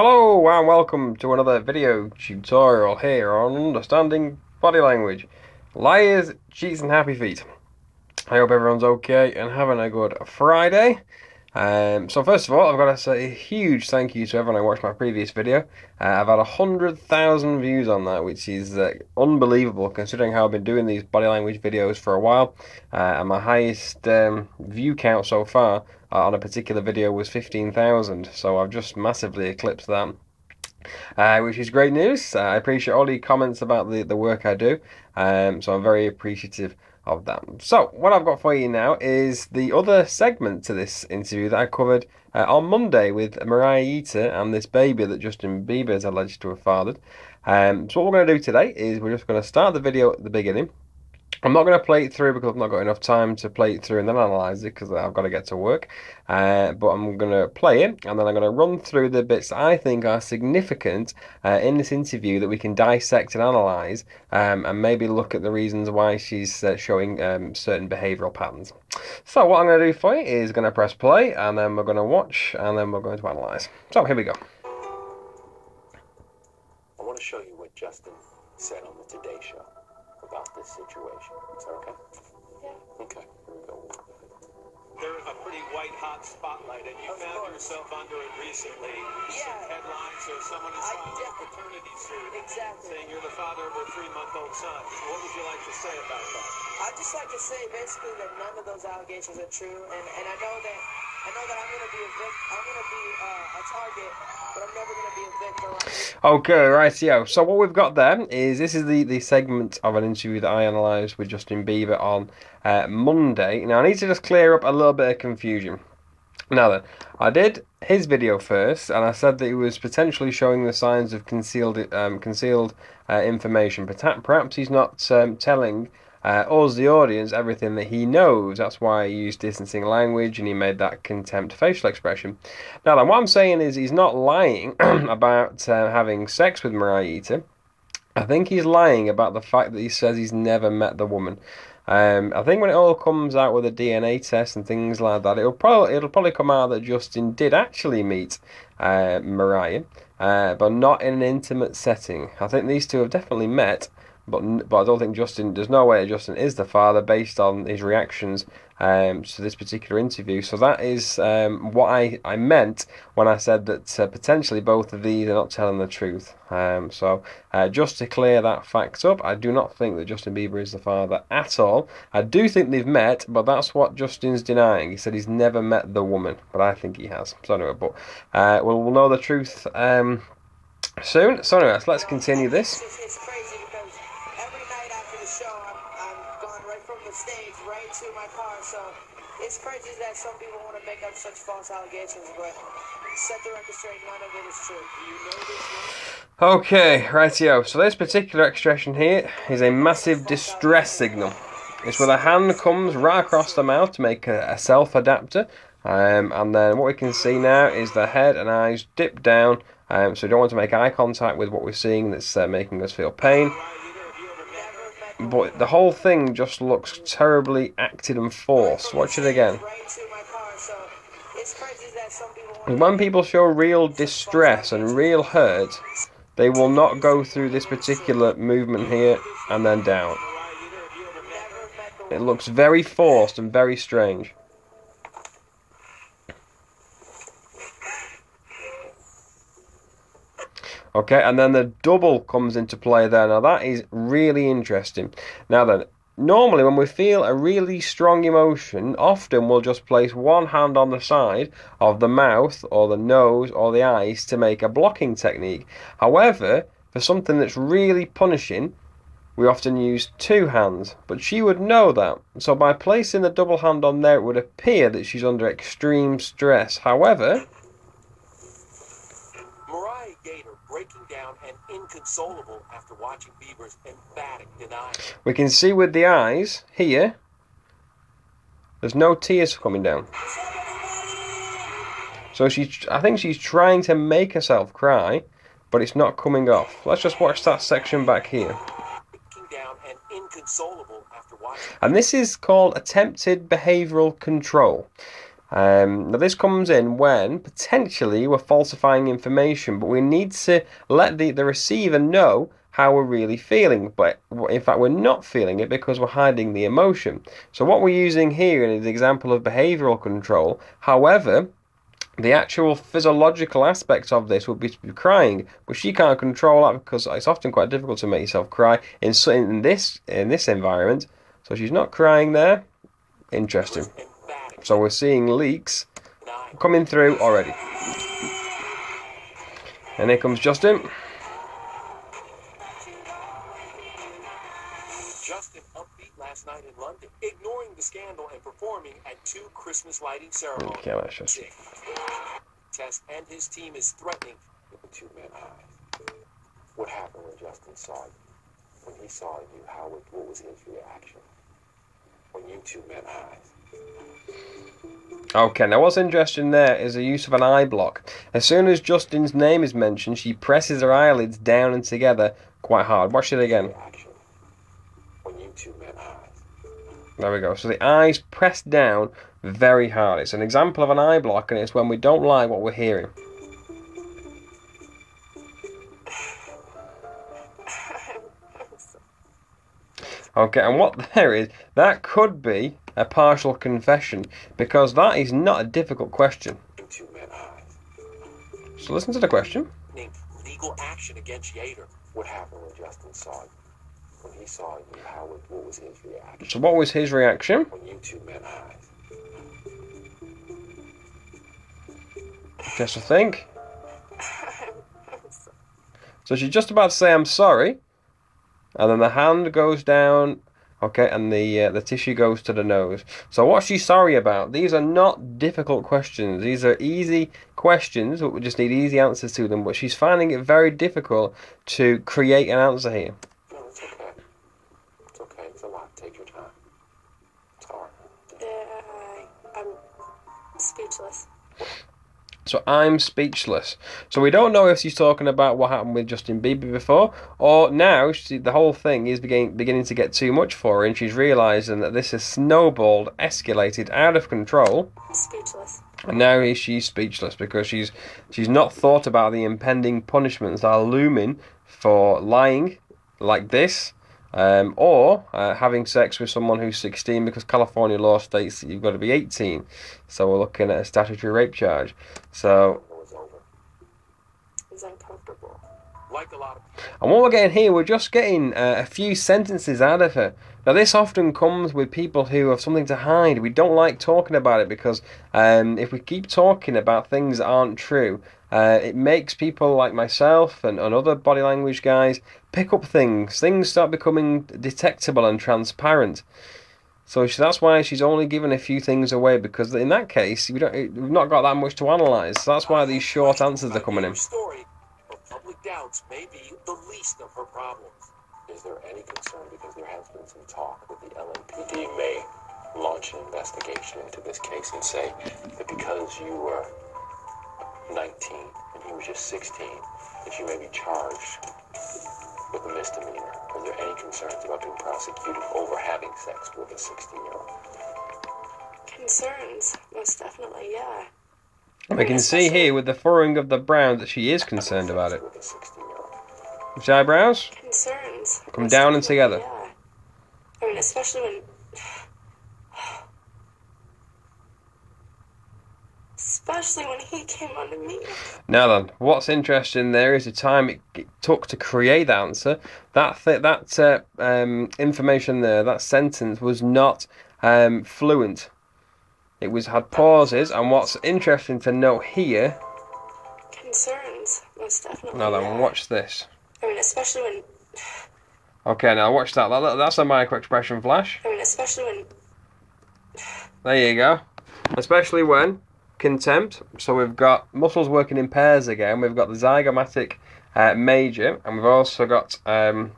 Hello and welcome to another video tutorial here on understanding body language. Liars, cheats and happy feet. I hope everyone's okay and having a good Friday. Um, so first of all, I've got to say a huge thank you to everyone who watched my previous video. Uh, I've had 100,000 views on that, which is uh, unbelievable considering how I've been doing these body language videos for a while. Uh, and my highest um, view count so far uh, on a particular video was 15,000. So I've just massively eclipsed that. Uh, which is great news. Uh, I appreciate all the comments about the, the work I do. Um, so I'm very appreciative of that. So, what I've got for you now is the other segment to this interview that I covered uh, on Monday with Mariah Yeater and this baby that Justin Bieber is alleged to have fathered. Um, so, what we're going to do today is we're just going to start the video at the beginning. I'm not going to play it through because I've not got enough time to play it through and then analyze it because I've got to get to work. Uh, but I'm going to play it and then I'm going to run through the bits I think are significant uh, in this interview that we can dissect and analyze um, and maybe look at the reasons why she's uh, showing um, certain behavioral patterns. So what I'm going to do for you is going to press play and then we're going to watch and then we're going to analyze. So here we go. I want to show you what Justin said on the Today Show this situation. Is that okay? Yeah. Okay, here we go. There is a pretty white hot spotlight, and you Of found course. yourself under it recently. Yeah. Some headlines or someone has I filed a paternity suit Exactly. saying you're the father of a three-month-old son. What would you like to say about that? I'd just like to say basically that none of those allegations are true, and, and I know that Be uh, a target, but I'm never gonna be a victim. Okay, right, yeah. So what we've got there is this is the, the segment of an interview that I analysed with Justin Bieber on uh, Monday. Now I need to just clear up a little bit of confusion. Now then, I did his video first, and I said that he was potentially showing the signs of concealed um, concealed uh, information. Perhaps he's not um, telling uh, the audience, everything that he knows. That's why he used distancing language and he made that contempt facial expression. Now then, what I'm saying is he's not lying about uh, having sex with Mariah Yeater. I think he's lying about the fact that he says he's never met the woman. Um, I think when it all comes out with a DNA test and things like that, it'll probably it'll probably come out that Justin did actually meet uh, Mariah, uh, but not in an intimate setting. I think these two have definitely met, but but I don't think Justin. There's no way Justin is the father based on his reactions um, to this particular interview. So that is um, what I, I meant when I said that uh, potentially both of these are not telling the truth. Um, so uh, just to clear that fact up, I do not think that Justin Bieber is the father at all. I do think they've met, but that's what Justin's denying. He said he's never met the woman, but I think he has. So anyway, but uh, we'll, we'll know the truth um, soon. So anyway, let's continue this. It's crazy that some people want to make up such false allegations, but set the record straight, none of it is true. You know this woman? Okay, rightio. So this particular expression here is a massive distress signal. It's where the hand comes right across the mouth to make a, a self adapter. Um, and then what we can see now is the head and eyes dip down. Um, so we don't want to make eye contact with what we're seeing that's uh, making us feel pain. But the whole thing just looks terribly acted and forced. Watch it again. When people show real distress and real hurt, they will not go through this particular movement here and then down. It looks very forced and very strange. Okay, and then the double comes into play there. Now that is really interesting. Now then, normally when we feel a really strong emotion, often we'll just place one hand on the side of the mouth or the nose or the eyes to make a blocking technique. However, for something that's really punishing, we often use two hands, but she would know that. So by placing the double hand on there, it would appear that she's under extreme stress. However, Yeater breaking down and inconsolable after watching Bieber's emphatic denial. we can see with the eyes here, there's no tears coming down. So she's, I think she's trying to make herself cry, but it's not coming off. Let's just watch that section back here. And inconsolable after watching And this is called attempted behavioral control. Um, now, this comes in when potentially we're falsifying information, but we need to let the, the receiver know how we're really feeling. But in fact, we're not feeling it because we're hiding the emotion. So, what we're using here is an example of behavioral control. However, the actual physiological aspects of this would be to be crying, but she can't control that because it's often quite difficult to make yourself cry in in this in this environment. So she's not crying there. Interesting. So we're seeing leaks coming through already. And here comes Justin. Justin upbeat last night in London, ignoring the scandal and performing at two Christmas lighting ceremonies. Okay, let's just. Tess and his team is threatening the two men eyes. What happened when Justin saw you? When he saw you, how what was his reaction? When you two met eyes. Okay, now what's interesting there is the use of an eye block. As soon as Justin's name is mentioned, she presses her eyelids down and together quite hard. Watch it again. Reaction. When you two met eyes. There we go. So the eyes pressed down very hard. It's an example of an eye block, and it's when we don't like what we're hearing. Okay, and what there is, that could be a partial confession because that is not a difficult question. You two met eyes. So listen to the question. Legal action against Yeater. What happened when Justin saw you? When he saw you, how it, what was his reaction? So what was his reaction? When you two met eyes. Just to think. So she's just about to say I'm sorry, and then the hand goes down. Okay, and the uh, the tissue goes to the nose. So what's she sorry about? These are not difficult questions. These are easy questions, but we just need easy answers to them. But she's finding it very difficult to create an answer here. No, it's okay. It's okay. It's a lot. Take your time. It's hard. Uh, I'm speechless. So I'm speechless. So we don't know if she's talking about what happened with Justin Bieber before, or now she, the whole thing is beginning beginning to get too much for her, and she's realizing that this has snowballed, escalated out of control, Speechless. and now she's speechless because she's she's not thought about the impending punishments that are looming for lying like this. Um, or uh, having sex with someone who's 16 because California law states that you've got to be 18. So we're looking at a statutory rape charge. So It was over. It's uncomfortable. Like a lot of And what we're getting here, we're just getting uh, a few sentences out of her. Now, this often comes with people who have something to hide. We don't like talking about it because um, if we keep talking about things that aren't true, uh, it makes people like myself and, and other body language guys pick up things. Things start becoming detectable and transparent. So that's why she's only given a few things away because in that case we don't, we've not got that much to analyse. So that's why these short answers are coming in. Story or public doubts may be the least of her problems. Is there any concern because there has been some talk that the LAPD may launch an investigation into this case and say that because you were 19 and he was just 16, that you may be charged with a misdemeanor. Are there any concerns about being prosecuted over having sex with a 16 year old? Concerns, most definitely, yeah. We can see here with the furrowing of the brow that she is concerned about it. With a 16 year old. Which eyebrows? Concerns. Come down and together. Yeah. I mean, especially when. Especially when he came onto me. Now then, what's interesting there is the time it, took to create that answer. That th- that uh, um, information there, that sentence was not um, fluent. It was had pauses, and what's interesting to note here. Concerns, most definitely. Now then, watch this. I mean, especially when. Okay, now watch that. that that's a micro expression flash. I mean, especially when. There you go. Especially when contempt. So we've got muscles working in pairs again. We've got the zygomatic uh, major, and we've also got um,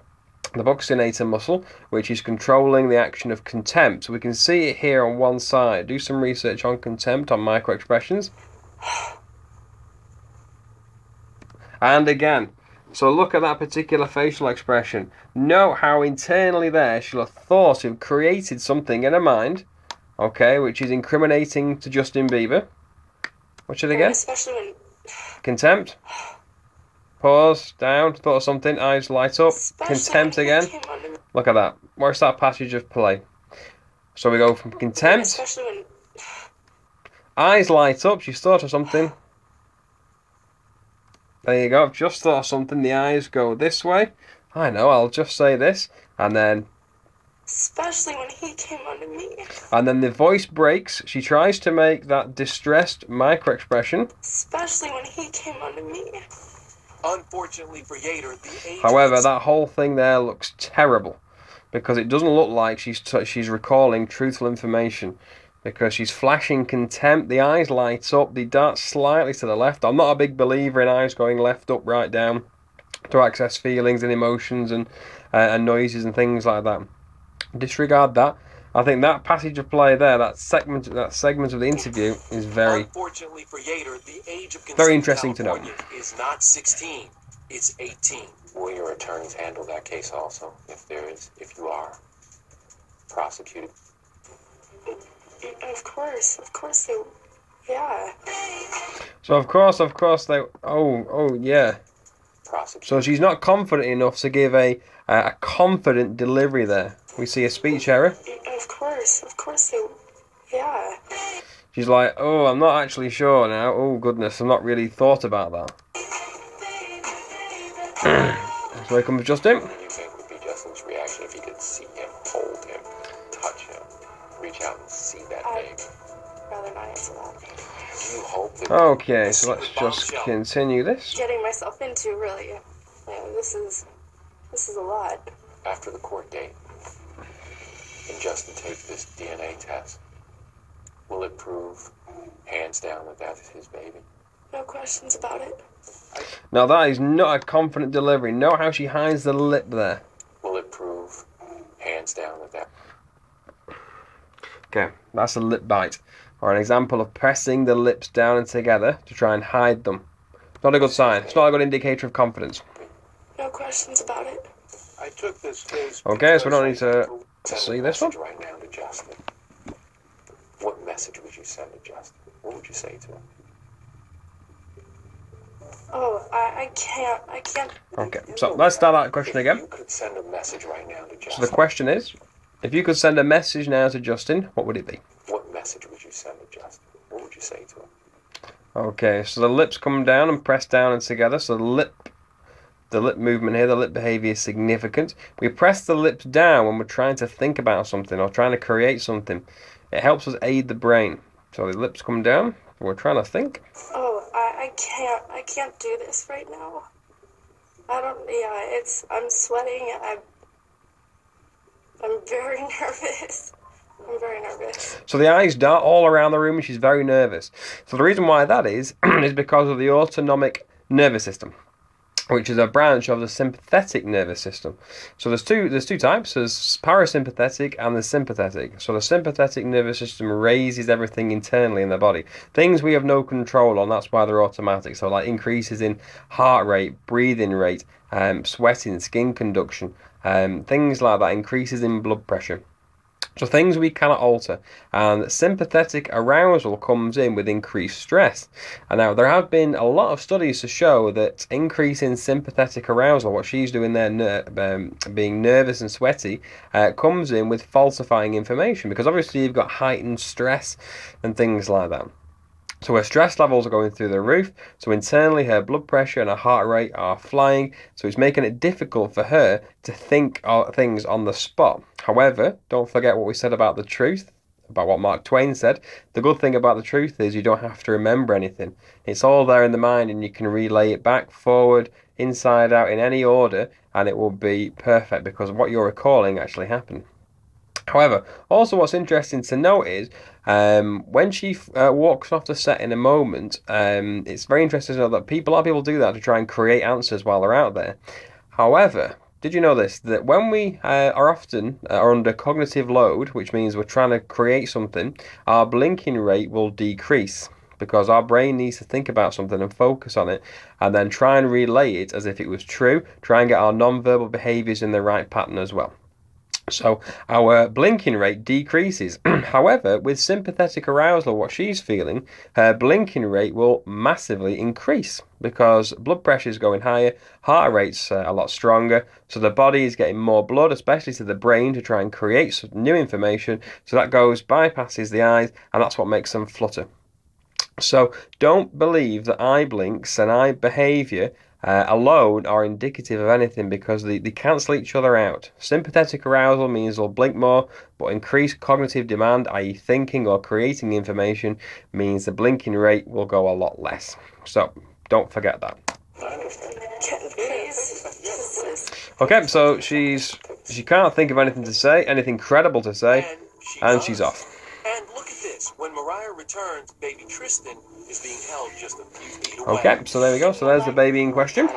the buccinator muscle, which is controlling the action of contempt. So we can see it here on one side. Do some research on contempt on micro expressions. And again, so look at that particular facial expression. Note how internally there she'll have thought of created something in her mind. okay, which is incriminating to Justin Bieber. Watch it And again. especially when, Contempt. Pause, down, thought of something, eyes light up. especially Contempt again. he came onto me. Look at that. Where's that passage of play. So we go from contempt, especially when, eyes light up, she's thought of something. There you go, I've just thought of something, the eyes go this way. I know, I'll just say this, and then especially when he came onto me. and then the voice breaks. She tries to make that distressed micro expression. Especially when he came onto me. Unfortunately for Yeater, the age However, that whole thing there looks terrible because it doesn't look like she's t- she's recalling truthful information because she's flashing contempt. The eyes light up, they dart slightly to the left. I'm not a big believer in eyes going left, up, right, down to access feelings and emotions and uh, and noises and things like that. Disregard that. I think that passage of play there, that segment, that segment of the interview, is very Unfortunately for Yeater, the age of Very in interesting to know. California is not 16, it's 18. Will your attorneys handle that case also, if there is, if you are prosecuted? Of course, of course they, yeah. So of course, of course, they. Oh, oh yeah. Prosecuted. So she's not confident enough to give a a confident delivery there. We see a speech error. Of course, of course they, yeah. She's like, oh, I'm not actually sure now. Oh goodness, I've not really thought about that. so here comes Justin. What do you think would be Justin's reaction if he could see him, hold him, touch him, reach out and see that I- baby? Rather not answer that. Do you hope that Okay, so let's just continue this. Getting myself into really, yeah, this is, this is a lot. after the court date and Justin take this DNA test, will it prove hands down that that is his baby? No questions about it. Now that is not a confident delivery. Note how she hides the lip there. Will it prove hands down that that Okay, that's a lip bite, or an example of pressing the lips down and together to try and hide them. Not a good sign. It's not a good indicator of confidence. No questions about it. I took this case. Okay, so we don't need to Send see this one. right now to Justin? What message would you send to Justin? What would you say to him? Oh, I, I can't, I can't. Okay, so let's start that question If again. You could send a message right now to So the question is, if you could send a message now to Justin, what would it be? What message would you send to Justin? What would you say to him? Okay, so the lips come down and press down and together. So the lip, the lip movement here, the lip behavior is significant. We press the lips down when we're trying to think about something or trying to create something. It helps us aid the brain. So the lips come down. We're trying to think. Oh, I, I can't, I can't do this right now. I don't, yeah, it's, I'm sweating, I'm, I'm very nervous. I'm very nervous. So the eyes dart all around the room and she's very nervous. So the reason why that is, is because of the autonomic nervous system, which is a branch of the sympathetic nervous system. So there's two there's two types, there's parasympathetic and the sympathetic. So the sympathetic nervous system raises everything internally in the body. Things we have no control on, that's why they're automatic. So like increases in heart rate, breathing rate, um, sweating, skin conduction, um, things like that, increases in blood pressure. So things we cannot alter, and sympathetic arousal comes in with increased stress. And now there have been a lot of studies to show that increase in sympathetic arousal, what she's doing there, ner- um, being nervous and sweaty, uh, comes in with falsifying information because obviously you've got heightened stress and things like that. So her stress levels are going through the roof. So internally, her blood pressure and her heart rate are flying. So it's making it difficult for her to think things on the spot. However, don't forget what we said about the truth, about what Mark Twain said. The good thing about the truth is you don't have to remember anything. It's all there in the mind, and you can relay it back, forward, inside out, in any order, and it will be perfect because what you're recalling actually happened. However, also what's interesting to note is um, when she uh, walks off the set in a moment, um, it's very interesting to know that people, a lot of people do that to try and create answers while they're out there. However, did you know this? That when we uh, are often uh, are under cognitive load, which means we're trying to create something, our blinking rate will decrease because our brain needs to think about something and focus on it and then try and relay it as if it was true, try and get our non-verbal behaviors in the right pattern as well. So our blinking rate decreases. However, with sympathetic arousal, what she's feeling, her blinking rate will massively increase because blood pressure is going higher, heart rate's uh, a lot stronger, so the body is getting more blood, especially to the brain, to try and create some new information. So that goes bypasses the eyes, and that's what makes them flutter. So don't believe that eye blinks and eye behaviour uh, alone are indicative of anything because they, they cancel each other out. Sympathetic arousal means they'll blink more, but increased cognitive demand, i.e., thinking or creating information, means the blinking rate will go a lot less. So don't forget that. Can, please. This is- Okay, so she's she can't think of anything to say, anything credible to say, and she's off. And look at this. When Mariah returns, baby Tristan is being held just a few feet away. Okay, so there we go. So there's the baby in question.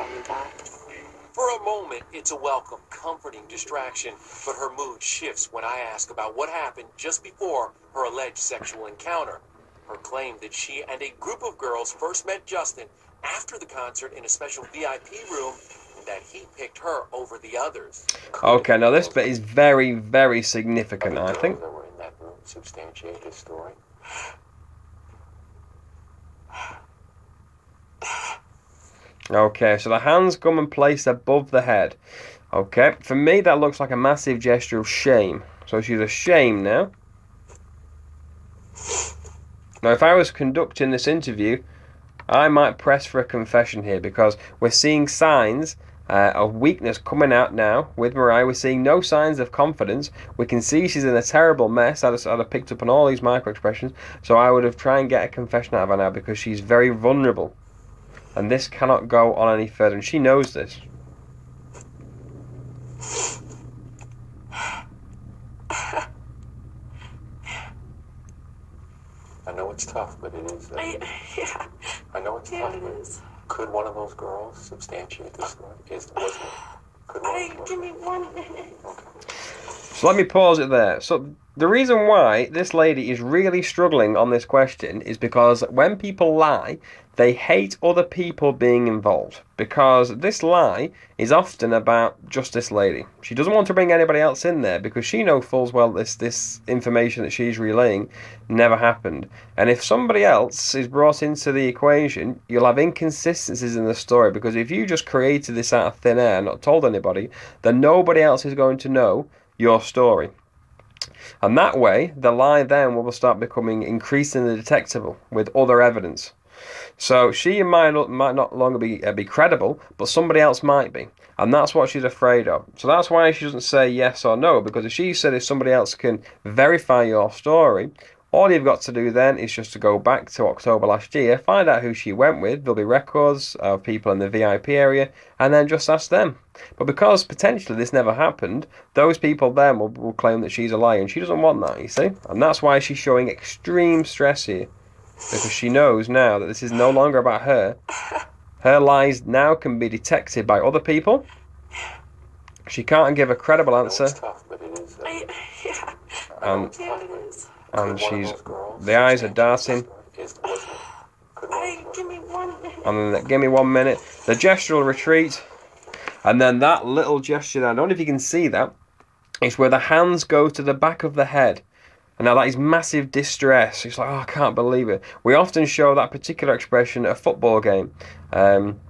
For a moment, it's a welcome, comforting distraction, but her mood shifts when I ask about what happened just before her alleged sexual encounter. Her claim that she and a group of girls first met Justin after the concert in a special VIP room that he picked her over the others. Okay, now this bit is very, very significant, I think. that were in that room substantiate his story. Okay, so the hands come and place above the head. Okay, for me that looks like a massive gesture of shame. So she's ashamed now. Now, if I was conducting this interview, I might press for a confession here because we're seeing signs uh, of weakness coming out now with Mariah. We're seeing no signs of confidence. We can see she's in a terrible mess. I'd have, I'd have picked up on all these micro expressions, so I would have tried and get a confession out of her now because she's very vulnerable. And this cannot go on any further, and she knows this. I know it's tough, but it is. Uh, I, yeah, I know it's yeah, tough, it but is. could one of those girls substantiate this story? Is was it? Could one I, of them? give me one minute. Let me pause it there. So the reason why this lady is really struggling on this question is because when people lie, they hate other people being involved. Because this lie is often about just this lady. She doesn't want to bring anybody else in there because she knows full well this this information that she's relaying never happened. And if somebody else is brought into the equation, you'll have inconsistencies in the story because if you just created this out of thin air not told anybody, then nobody else is going to know your story. And that way, the lie then will start becoming increasingly detectable with other evidence. So she might not, might not longer be uh, be credible, but somebody else might be, and that's what she's afraid of. So that's why she doesn't say yes or no, because if she said if somebody else can verify your story, all you've got to do then is just to go back to October last year, find out who she went with. There'll be records of people in the VIP area, and then just ask them. But because potentially this never happened, those people then will, will claim that she's a liar, and she doesn't want that, you see? And that's why she's showing extreme stress here. Because she knows now that this is no longer about her. Her lies now can be detected by other people. She can't give a credible answer, it's tough, but it is. Uh, I, yeah, and and she's the eyes are darting. this story? Is was it? Could one I, of them? give me one minute. and then give me one minute. The gestural retreat, and then that little gesture there. I don't know if you can see that. It's where the hands go to the back of the head. And now that is massive distress. It's like, oh, I can't believe it. We often show that particular expression at a football game. Um,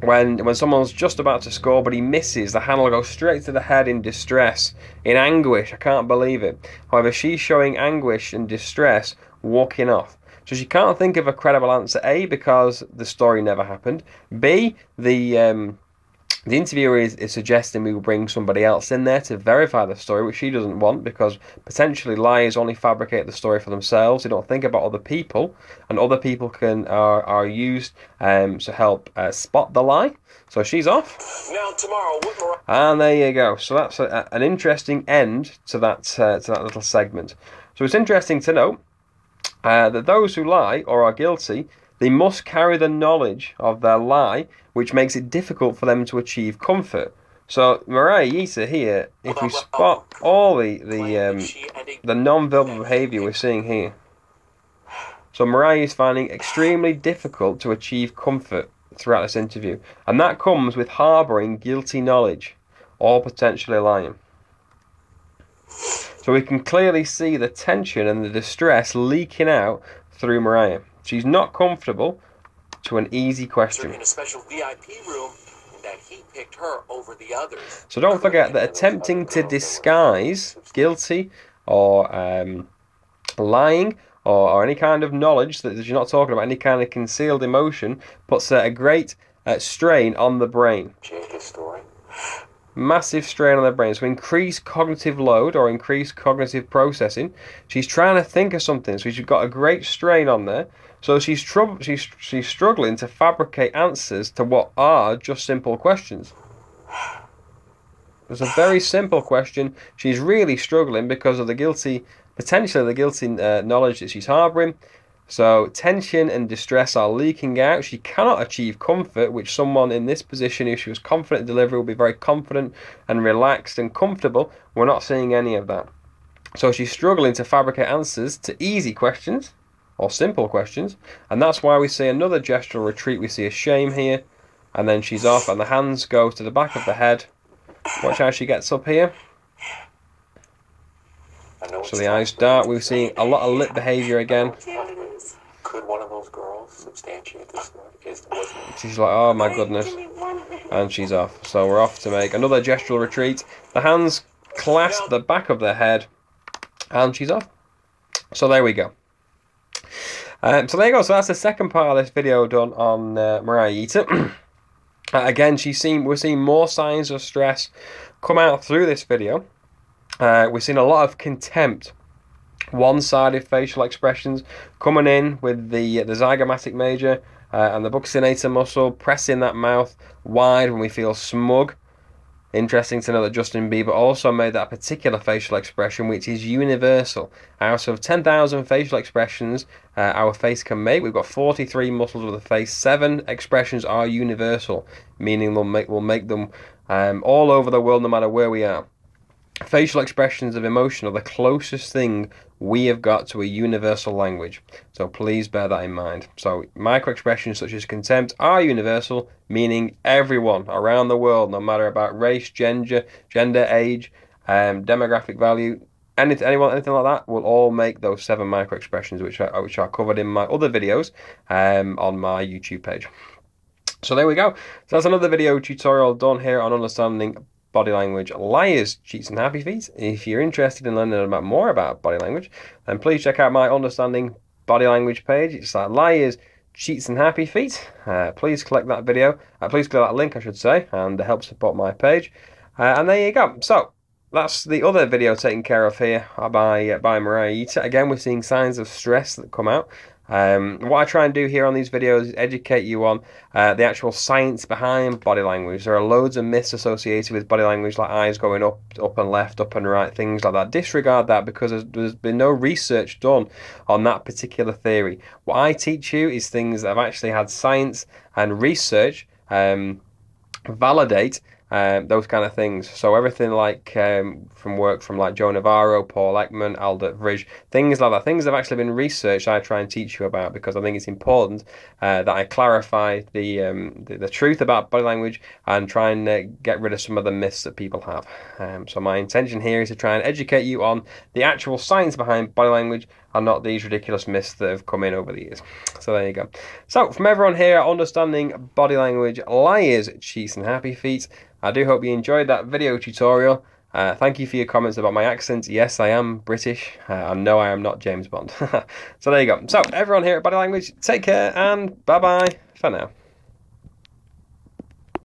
when when someone's just about to score but he misses, the hand goes straight to the head in distress, in anguish. I can't believe it. However, she's showing anguish and distress walking off. So she can't think of a credible answer. A because the story never happened. B the um, the interviewer is, is suggesting we will bring somebody else in there to verify the story, which she doesn't want because potentially liars only fabricate the story for themselves. They don't think about other people, and other people can are, are used um, to help uh, spot the lie. So she's off, Now tomorrow, what and there you go. So that's a, an interesting end to that uh, to that little segment. So it's interesting to note uh, that those who lie or are guilty, they must carry the knowledge of their lie, which makes it difficult for them to achieve comfort. So Mariah Yisa here, if we spot all the the um, the non-verbal behaviour we're seeing here. So Mariah is finding extremely difficult to achieve comfort throughout this interview, and that comes with harbouring guilty knowledge or potentially lying. So we can clearly see the tension and the distress leaking out through Mariah. She's not comfortable to an easy question. In a special VIP room that he picked her over the others. So don't forget that attempting to disguise guilty or um, lying or, or, any kind of knowledge that you're not talking about, any kind of concealed emotion, puts a great uh, strain on the brain. Massive strain on the brain. So increased cognitive load or increased cognitive processing. She's trying to think of something, so she's got a great strain on there. So she's she's she's struggling to fabricate answers to what are just simple questions. It's a very simple question. She's really struggling because of the guilty, potentially the guilty uh, knowledge that she's harbouring. So tension and distress are leaking out. She cannot achieve comfort, which someone in this position, if she was confident in delivery, would be very confident and relaxed and comfortable. We're not seeing any of that. So she's struggling to fabricate answers to easy questions or simple questions, and that's why we see another gestural retreat. We see a shame here, and then she's off, and the hands go to the back of the head. Watch how she gets up here. So the eyes dart. We're seeing a lot of lip behaviour again. Could one of those girls substantiate this? She's like, oh my goodness. And she's off. So we're off to make another gestural retreat. The hands clasp the back of the head. And she's off. So there we go. Um, so there you go. So that's the second part of this video done on uh, Mariah Yeater. uh, again, she's seen we're seeing more signs of stress come out through this video. Uh, we're seeing a lot of contempt, one-sided facial expressions coming in with the the zygomatic major uh, and the buccinator muscle pressing that mouth wide when we feel smug. Interesting to know that Justin Bieber also made that particular facial expression, which is universal. Out of 10,000 facial expressions uh, our face can make, we've got 43 muscles of the face. Seven expressions are universal, meaning we'll make, we'll make them um, all over the world, no matter where we are. Facial expressions of emotion are the closest thing we have got to a universal language. So please bear that in mind. So micro expressions such as contempt are universal, meaning everyone around the world, no matter about race, gender, gender, age, um, demographic value, anything, anyone, anything like that, will all make those seven micro expressions, which are which are covered in my other videos um, on my YouTube page. So there we go. So that's another video tutorial done here on understanding body language liars, cheats, and happy feet. If you're interested in learning about more about body language, then please check out my understanding body language page. It's like liars, cheats, and happy feet. Uh, please click that video. Uh, please click that link, I should say, and help support my page. Uh, and there you go. So that's the other video taken care of here by by Mariah Yeater. Again, we're seeing signs of stress that come out. Um, what I try and do here on these videos is educate you on uh, the actual science behind body language. There are loads of myths associated with body language, like eyes going up, up and left, up and right, things like that. Disregard that because there's, there's been no research done on that particular theory. What I teach you is things that have actually had science and research um, validate um, those kind of things. So everything like um, from work from like Joe Navarro, Paul Ekman, Aldert Vrij, things like that, things that have actually been researched. I try and teach you about because I think it's important uh, that I clarify the, um, the, the truth about body language and try and uh, get rid of some of the myths that people have. Um, so my intention here is to try and educate you on the actual science behind body language and not these ridiculous myths that have come in over the years. So there you go. So from everyone here, understanding body language, liars, cheats, and happy feet. I do hope you enjoyed that video tutorial. Uh, thank you for your comments about my accent. Yes, I am British. Uh, and no, I am not James Bond. so there you go. So everyone here at Body Language, take care and bye bye for now.